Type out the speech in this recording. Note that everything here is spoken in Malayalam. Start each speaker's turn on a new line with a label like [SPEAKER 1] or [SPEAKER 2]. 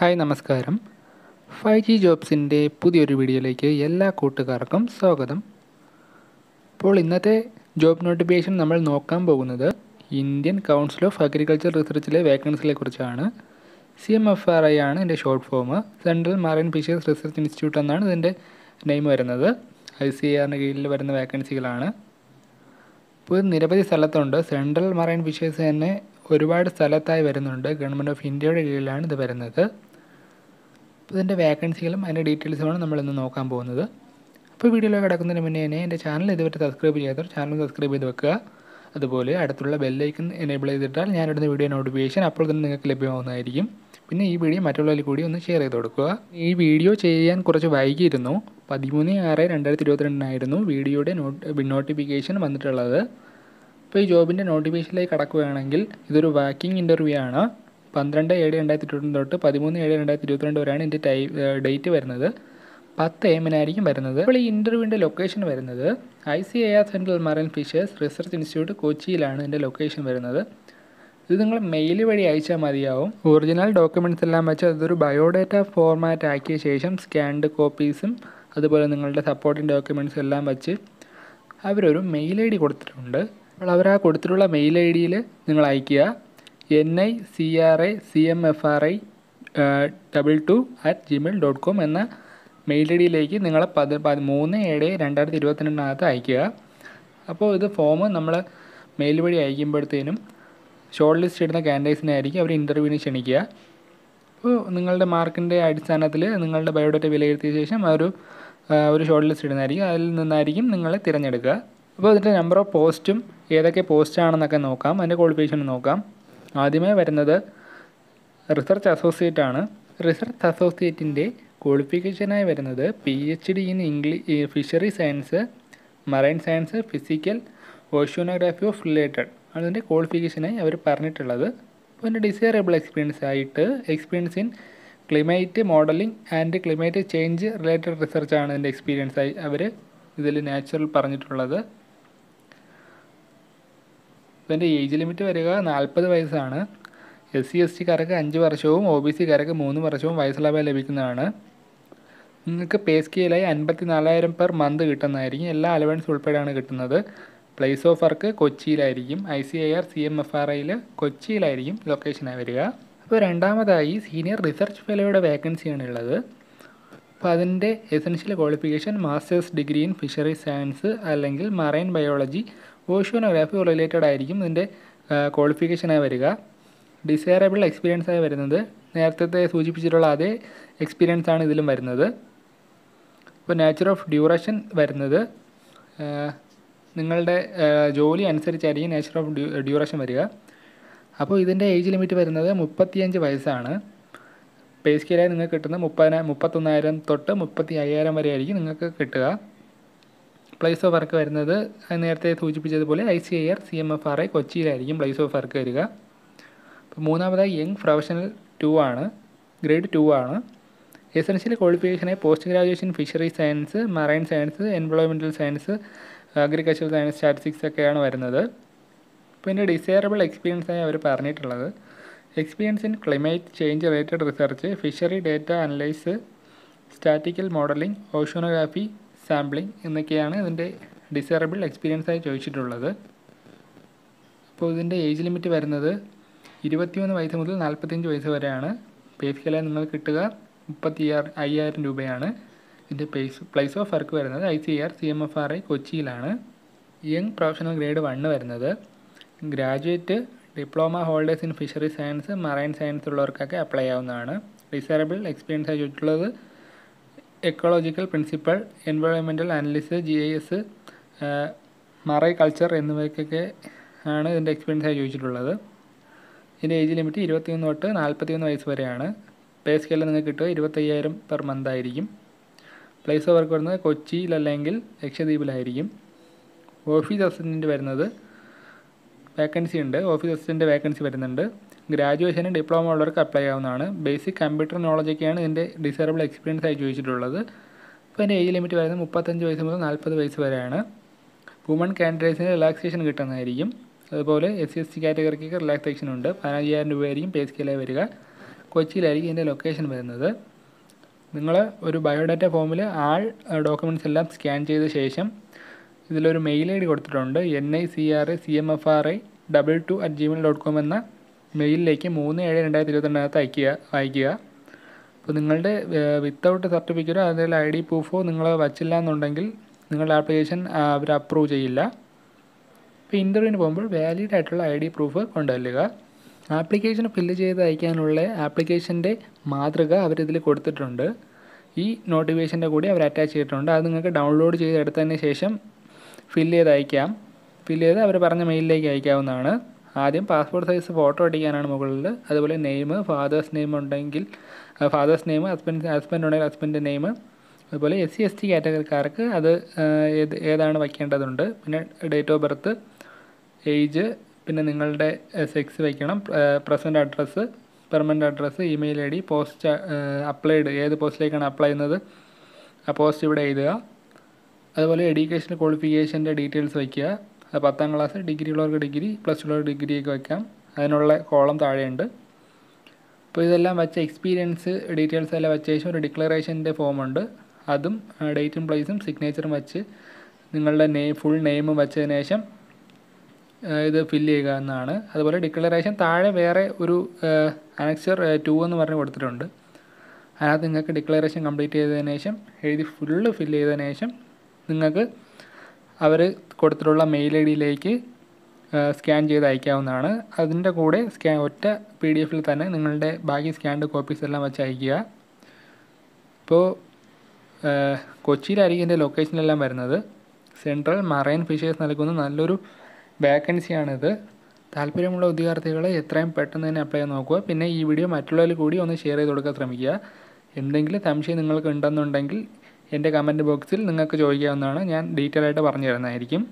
[SPEAKER 1] ഹായ് നമസ്കാരം. ഫൈവ് ജി ജോബ്സിന്റെ പുതിയൊരു വീഡിയോയിലേക്ക് എല്ലാ കൂട്ടുകാർക്കും സ്വാഗതം. അപ്പോൾ ഇന്നത്തെ ജോബ് നോട്ടിഫിക്കേഷൻ നമ്മൾ നോക്കാൻ പോകുന്നത് ഇന്ത്യൻ കൗൺസിൽ ഓഫ് അഗ്രികൾച്ചർ റിസർച്ചിലെ വേക്കൻസികളെ കുറിച്ചാണ്. C M F R I ആണ് ഇതിന്റെ short form. Central marine fishers research institute എന്നാണ് ഇതിന്റെ നെയിം വരുന്നത്. ഐ സി ആറിന്റെ കീഴിൽ വരുന്ന വേക്കൻസികളാണ്. ഇപ്പോൾ നിരവധി സ്ഥലത്തുണ്ട്. സെൻട്രൽ മറൈൻ ഫിഷേഴ്സ് തന്നെ ഒരുപാട് സ്ഥലത്തായി വരുന്നുണ്ട്. ഗവൺമെന്റ് ഓഫ് ഇന്ത്യയുടെ കീഴിലാണ് ഇത് വരുന്നത്. അപ്പോൾ ഇതിന്റെ വേക്കൻസികളും അതിന്റെ ഡീറ്റെയിൽസുമാണ് നമ്മളിന്ന് നോക്കാൻ പോകുന്നത്. അപ്പോൾ വീഡിയോയിലേക്ക് കിടക്കുന്നതിന് മുന്നേ തന്നെ എന്റെ ചാനൽ ഇതുവരെ സബ്സ്ക്രൈബ് ചെയ്യാത്തവർ ചാനൽ സബ്സ്ക്രൈബ് ചെയ്ത് വെക്കുക. അതുപോലെ അടുത്തുള്ള ബെല്ലൈക്കൺ എനേബിൾ ചെയ്തിട്ടാൽ ഞാനിടുന്ന വീഡിയോ നോട്ടിഫിക്കേഷൻ അപ്പോൾ തന്നെ നിങ്ങൾക്ക് ലഭ്യമാവുന്നതായിരിക്കും. പിന്നെ ഈ വീഡിയോ മറ്റുള്ളവരിൽ കൂടി ഒന്ന് ഷെയർ ചെയ്ത് കൊടുക്കുക. ഈ വീഡിയോ ചെയ്യാൻ കുറച്ച് വൈകിയിരുന്നു. പതിമൂന്ന് ആറ് രണ്ടായിരത്തി ഇരുപത്തിരണ്ടിനായിരുന്നു വീഡിയോയുടെ നോട്ട് നോട്ടിഫിക്കേഷൻ വന്നിട്ടുള്ളത്. അപ്പോൾ ഈ ജോബിന്റെ നോട്ടിഫിക്കേഷനിലേക്ക് കടക്കുകയാണെങ്കിൽ ഇതൊരു വാക്കിംഗ് ഇന്റർവ്യൂ ആണ്. പന്ത്രണ്ട് ഏഴ് രണ്ടായിരത്തി ഇരുപത്തി തൊട്ട് പതിമൂന്ന് ഏഴ് രണ്ടായിരത്തി ഇരുപത്തിരണ്ട് വരെയാണ് ഇതിന്റെ ടൈ ഡേറ്റ് വരുന്നത്. പത്ത് എമ്മിനായിരിക്കും വരുന്നത്. അപ്പോൾ ഈ ഇന്റർവ്യൂവിന്റെ ലൊക്കേഷൻ വരുന്നത് I C A R central marine fishers research institute കൊച്ചിയിലാണ് ഇതിന്റെ ലൊക്കേഷൻ വരുന്നത്. ഇത് നിങ്ങൾ മെയിൽ വഴി അയച്ചാൽ മതിയാവും. ഒറിജിനൽ ഡോക്യുമെന്റ്സ് എല്ലാം വെച്ച് അതൊരു ബയോഡേറ്റ ഫോർമാറ്റ് ആക്കിയ ശേഷം സ്കാൻഡ് കോപ്പീസും അതുപോലെ നിങ്ങളുടെ സപ്പോർട്ടിംഗ് ഡോക്യുമെന്റ്സ് എല്ലാം വെച്ച് അവരൊരു മെയിൽ ഐ ഡി കൊടുത്തിട്ടുണ്ട്. അപ്പോൾ അവർ ആ കൊടുത്തിട്ടുള്ള മെയിൽ ഐ ഡിയിൽ നിങ്ങൾ അയയ്ക്കുക. N I C R I C M F R I double two at Gmail dot com എന്ന മെയിൽ ഐ ഡിയിലേക്ക് നിങ്ങൾ പതി മൂന്ന് ഏഴ് രണ്ടായിരത്തി ഇരുപത്തിരണ്ടിനകത്ത് അയയ്ക്കുക. അപ്പോൾ ഇത് ഫോം നമ്മൾ മെയിൽ വഴി അയക്കുമ്പോഴത്തേനും ഷോർട്ട് ലിസ്റ്റ് ഇടുന്ന കാൻഡിഡേറ്റ്സിനെ ആയിരിക്കും അവർ ഇന്റർവ്യൂവിന് ക്ഷണിക്കുക. അപ്പോൾ നിങ്ങളുടെ മാർക്കിന്റെ അടിസ്ഥാനത്തിൽ നിങ്ങളുടെ ബയോഡേറ്റ വിലയിരുത്തിയ ശേഷം ഒരു ഒരു ഷോർട്ട് ലിസ്റ്റ് ഇടുന്നതായിരിക്കും. അതിൽ നിന്നായിരിക്കും നിങ്ങൾ തിരഞ്ഞെടുക്കുക. അപ്പോൾ അതിന്റെ നമ്പർ ഓഫ് പോസ്റ്റും ഏതൊക്കെ പോസ്റ്റാണെന്നൊക്കെ നോക്കാം. അതിന്റെ ക്വാളിഫിക്കേഷൻ നോക്കാം. ആദ്യമേ വരുന്നത് റിസർച്ച് അസോസിയേറ്റ് ആണ്. റിസർച്ച് അസോസിയേറ്റിന്റെ ക്വാളിഫിക്കേഷനായി വരുന്നത് P H D in English fishery science marine science physical oceanography of related അതിന്റെ ക്വാളിഫിക്കേഷനായി അവർ പറഞ്ഞിട്ടുള്ളത്. അതിന്റെ ഡിസൈറബിൾ എക്സ്പീരിയൻസ് ആയിട്ട് experience in climate modelling and climate change related റിസർച്ചാണ് experience ആയി അവർ ഇതിൽ നാച്ചുറൽ പറഞ്ഞിട്ടുള്ളത്. ഇതിന്റെ ഏജ് ലിമിറ്റ് വരിക നാൽപ്പത് വയസ്സാണ്. എസ് സി എസ് ടിക്കാർക്ക് അഞ്ച് വർഷവും ഒ ബി സിക്കാർക്ക് മൂന്ന് വർഷവും വയസ്സിളവ് ലഭിക്കുന്നതാണ്. നിങ്ങൾക്ക് പേ സ്കെയിലായി അൻപത്തി നാലായിരം പെർ മന്ത് കിട്ടുന്നതായിരിക്കും. എല്ലാ അലവൻസ് ഉൾപ്പെടെയാണ് കിട്ടുന്നത്. Place of work കൊച്ചിയിലായിരിക്കും. I C I R C M F R ഐയിൽ കൊച്ചിയിലായിരിക്കും ലൊക്കേഷനായി വരിക. അപ്പോൾ രണ്ടാമതായി സീനിയർ റിസർച്ച് ഫെലോയുടെ വേക്കൻസിയാണ് ഉള്ളത്. അപ്പോൾ അതിന്റെ essential qualification master's degree in fishery science അല്ലെങ്കിൽ മറൈൻ ബയോളജി ഓഷ്യോണോഗ്രാഫി റിലേറ്റഡ് ആയിരിക്കും ഇതിന്റെ ക്വാളിഫിക്കേഷനായി വരിക. ഡിസൈറബിൾ എക്സ്പീരിയൻസ് ആയി വരുന്നത്. നേരത്തെ സൂചിപ്പിച്ചിട്ടുള്ള അതേ എക്സ്പീരിയൻസ് ആണ് ഇതിലും വരുന്നത്. ഇപ്പോൾ നാച്ചർ ഓഫ് ഡ്യൂറേഷൻ വരുന്നത്. നിങ്ങളുടെ ജോലി അനുസരിച്ചായിരിക്കും നേച്ചർ ഓഫ് ഡ്യൂറേഷൻ വരിക. അപ്പോൾ ഇതിന്റെ ഏജ് ലിമിറ്റ് വരുന്നത് മുപ്പത്തിയഞ്ച് വയസ്സാണ്. പേ സ്കെയിലായി നിങ്ങൾക്ക് കിട്ടുന്ന മുപ്പതിനായിരം മുപ്പത്തൊന്നായിരം തൊട്ട് മുപ്പത്തി അയ്യായിരം വരെ ആയിരിക്കും നിങ്ങൾക്ക് കിട്ടുക. പ്ലേസ് ഓഫ് വർക്ക് വരുന്നത് നേരത്തെ സൂചിപ്പിച്ചതുപോലെ I C I R C M F R I കൊച്ചിയിലായിരിക്കും place of work വരിക. അപ്പോൾ മൂന്നാമതായി യങ് പ്രൊഫഷണൽ ടു ആണ് ഗ്രേഡ് ടു ആണ്. Essential ക്വാളിഫിക്കേഷനായി post graduation fishery science marine science എൻവയോൺമെന്റൽ science agriculture science statistics ഒക്കെയാണ് വരുന്നത്. അപ്പോൾ പിന്നെ ഡിസൈറബിൾ എക്സ്പീരിയൻസ് ആയി അവർ പറഞ്ഞിട്ടുള്ളത്. Experience in climate change related research fishery data analyse statistical modelling oceanography sampling എന്നൊക്കെയാണ് ഇതിന്റെ ഡിസൈറബിൾ എക്സ്പീരിയൻസ് ആയി ചോദിച്ചിട്ടുള്ളത്. അപ്പോൾ ഇതിന്റെ ഏജ് ലിമിറ്റ് വരുന്നത് ഇരുപത്തിമൂന്ന് വയസ്സ് മുതൽ നാൽപ്പത്തഞ്ച് വയസ്സ് വരെയാണ്. പേ സ്കെയിലായി നിങ്ങൾ കിട്ടുക മുപ്പത്തി അയ്യായിരം രൂപയാണ്. ഇതിന്റെ പ്ലേസ് പ്ലേസ് ഓഫ് വർക്ക് വരുന്നത് I C R C M F R I കൊച്ചിയിലാണ്. യങ് പ്രൊഫഷണൽ ഗ്രേഡ് വണ്ണ് വരുന്നത്. Graduate diploma holders in fishery science marine science ഉള്ളവർക്കൊക്കെ apply ആവുന്നതാണ്. ഡിസൈറബിൾ എക്സ്പീരിയൻസ് ആയി ചോദിച്ചിട്ടുള്ളത് ecological principle എൻവയോൺമെന്റൽ analysis G I S mariculture എന്നിവയ്ക്കൊക്കെ ആണ് ഇതിന്റെ എക്സ്പീരിയൻസ് ആയി ചോദിച്ചിട്ടുള്ളത്. ഇതിന്റെ ഏജ് ലിമിറ്റ് ഇരുപത്തിയൊന്ന് തൊട്ട് നാൽപ്പത്തിയൊന്ന് വയസ്സ് വരെയാണ്. പേ സ്കെയിൽ നിങ്ങൾക്ക് കിട്ടുക ഇരുപത്തയ്യായിരം പെർ മന്ത് ആയിരിക്കും. പ്ലേസ് ഓഫ് വർക്ക് വരുന്നത് കൊച്ചിയിലല്ലെങ്കിൽ ലക്ഷദ്വീപിലായിരിക്കും. ഓഫീസ് അസിസ്റ്റന്റ് വരുന്നത് വേക്കൻസി ഉണ്ട്. ഓഫീസ് അസിസ്റ്റന്റ് വേക്കൻസി വരുന്നുണ്ട്. ഗ്രാജുവേഷന് ഡിപ്ലോമ ഉള്ളവർക്ക് അപ്ലൈ ആവുന്നതാണ്. ബേസിക് കമ്പ്യൂട്ടർ നോളജൊക്കെയാണ് ഇതിന്റെ ഡിസേബിൾ എക്സ്പീരിയൻസ് ആയി ചോദിച്ചിട്ടുള്ളത്. അപ്പോൾ എന്റെ ഏജ് ലിമിറ്റ് വരുന്നത് മുപ്പത്തഞ്ച് വയസ്സ് മുതൽ നാൽപ്പത് വയസ്സ് വരെയാണ്. വുമൺ കാൻഡിഡേറ്റ്സിന് റിലാക്സേഷൻ കിട്ടുന്നതായിരിക്കും. അതുപോലെ എസ് സി എസ് ടി കാറ്റഗറിക്ക് റിലാക്സേഷൻ ഉണ്ട്. പതിനഞ്ചായിരം രൂപയായിരിക്കും പേ സ്കെയിലായി വരിക. കൊച്ചിയിലായിരിക്കും ഇതിന്റെ ലൊക്കേഷൻ വരുന്നത്. നിങ്ങൾ ഒരു ബയോഡാറ്റ ഫോമിൽ ആൾ ഡോക്യുമെന്റ്സ് എല്ലാം സ്കാൻ ചെയ്ത ശേഷം ഇതിലൊരു മെയിൽ ഐ ഡി കൊടുത്തിട്ടുണ്ട്. N I C R C M F R I double two at Gmail dot com എന്ന മെയിലിലേക്ക് മൂന്ന് ഏഴ് രണ്ടായിരത്തി ഇരുപത്തിരണ്ടിനകത്ത് അയക്കുക അയക്കുക. അപ്പോൾ നിങ്ങളുടെ വിത്തൗട്ട് സർട്ടിഫിക്കറ്റോ അതിൽ ഐ ഡി പ്രൂഫോ നിങ്ങൾ വച്ചില്ല എന്നുണ്ടെങ്കിൽ നിങ്ങളുടെ ആപ്ലിക്കേഷൻ അവർ അപ്രൂവ് ചെയ്യില്ല. ഇപ്പോൾ ഇന്റർവ്യൂവിന് പോകുമ്പോൾ വാലിഡ് ആയിട്ടുള്ള ഐ ഡി പ്രൂഫ് കൊണ്ടുവരിക. ആപ്ലിക്കേഷൻ ഫില്ല് ചെയ്ത് അയക്കാനുള്ള ആപ്ലിക്കേഷന്റെ മാതൃക അവരിതിൽ കൊടുത്തിട്ടുണ്ട്. ഈ നോട്ടിഫിക്കേഷന്റെ കൂടി അവർ അറ്റാച്ച് ചെയ്തിട്ടുണ്ട്. അത് നിങ്ങൾക്ക് ഡൗൺലോഡ് ചെയ്ത് എടുത്തതിന് ശേഷം ഫില്ല് ചെയ്ത് അയക്കാം. ഫില്ല് ചെയ്ത് അവർ പറഞ്ഞ മെയിലിലേക്ക് അയക്കാവുന്നതാണ്. ആദ്യം പാസ്പോർട്ട് സൈസ് ഫോട്ടോ അടിക്കാനാണ് മുകളിൽ. അതുപോലെ നെയിം ഫാദേഴ്സ് നെയിം ഉണ്ടെങ്കിൽ ഫാദേഴ്സ് നെയിം ഹസ്ബൻഡ് ഹസ്ബൻഡ് ഉണ്ടെങ്കിൽ ഹസ്ബൻഡിന്റെ നെയിം അതുപോലെ എസ് സി എസ് ടി കാറ്റഗറിക്കാർക്ക് അത് ഏത് ഏതാണ് വയ്ക്കേണ്ടതുണ്ട്. പിന്നെ ഡേറ്റ് ഓഫ് ബർത്ത് ഏജ് പിന്നെ നിങ്ങളുടെ സെക്സ് വയ്ക്കണം present address permanent address email I D post applied ഏത് പോസ്റ്റിലേക്കാണ് അപ്ലൈ ചെയ്യുന്നത് ആ പോസ്റ്റ് ഇവിടെ എഴുതുക. അതുപോലെ എഡ്യൂക്കേഷൻ ക്വാളിഫിക്കേഷന്റെ ഡീറ്റെയിൽസ് വയ്ക്കുക. അത് പത്താം ക്ലാസ് ഡിഗ്രി ഉള്ളവർക്ക് ഡിഗ്രി പ്ലസ് ഉള്ളവർക്ക് ഡിഗ്രിയൊക്കെ വയ്ക്കാം അതിനുള്ള കോളം താഴെയുണ്ട്. അപ്പോൾ ഇതെല്ലാം വെച്ച എക്സ്പീരിയൻസ് ഡീറ്റെയിൽസ് എല്ലാം വെച്ച ശേഷം ഒരു ഡിക്ലറേഷന്റെ ഫോമുണ്ട് അതും ഡേറ്റും പ്ലേസും സിഗ്നേച്ചറും വെച്ച് നിങ്ങളുടെ നെയ് ഫുൾ നെയിമും വെച്ചതിന് ശേഷം ഇത് ഫില്ല് ചെയ്യുക എന്നാണ്. അതുപോലെ ഡിക്ലറേഷൻ താഴെ വേറെ ഒരു അനക്സർ ടു എന്ന് പറഞ്ഞ് കൊടുത്തിട്ടുണ്ട്. അതിനകത്ത് നിങ്ങൾക്ക് ഡിക്ലറേഷൻ കംപ്ലീറ്റ് ചെയ്തതിന് ശേഷം എഴുതി ഫുള്ള് ഫില്ല് ചെയ്തതിന് ശേഷം നിങ്ങൾക്ക് അവർ കൊടുത്തിട്ടുള്ള മെയിൽ ഐ ഡിയിലേക്ക് സ്കാൻ ചെയ്ത് അയക്കാവുന്നതാണ്. അതിന്റെ കൂടെ സ്കാൻ ഒറ്റ പി ഡി എഫിൽ തന്നെ നിങ്ങളുടെ ബാക്കി സ്കാൻഡ് കോപ്പീസ് എല്ലാം വെച്ച് അയക്കുക ഇപ്പോൾ കൊച്ചിയിലായിരിക്കും എന്റെ ലൊക്കേഷനിലെല്ലാം വരുന്നത്. സെൻട്രൽ മറൈൻ ഫിഷേഴ്സ് നൽകുന്ന നല്ലൊരു വേക്കൻസിയാണിത് താല്പര്യമുള്ള ഉദ്യോഗാർത്ഥികൾ എത്രയും പെട്ടെന്ന് തന്നെ അപ്ലൈ ചെയ്ത് നോക്കുക. പിന്നെ ഈ വീഡിയോ മറ്റുള്ളവരിൽ കൂടി ഒന്ന് ഷെയർ ചെയ്ത് കൊടുക്കാൻ ശ്രമിക്കുക. എന്തെങ്കിലും സംശയം നിങ്ങൾക്ക് ഉണ്ടെന്നുണ്ടെങ്കിൽ എന്റെ കമന്റ് ബോക്സിൽ നിങ്ങൾക്ക് ചോദിക്കാവുന്നതാണ്. ഞാൻ ഡീറ്റെയിൽ ആയിട്ട് പറഞ്ഞു തരുന്നതായിരിക്കും